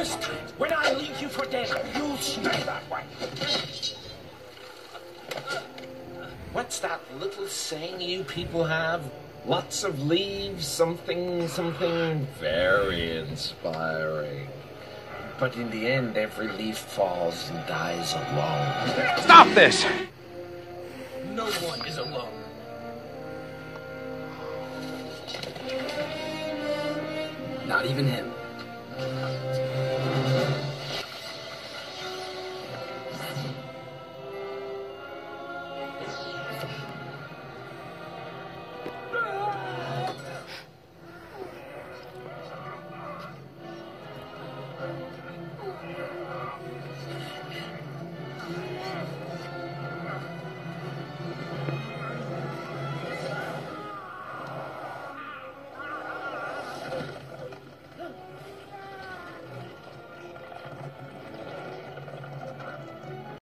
This time, when I leave you for dead, you'll stay that way. What's that little saying you people have? Lots of leaves, something, something very inspiring. But in the end, every leaf falls and dies alone. Stop this! No one is alone. Not even him.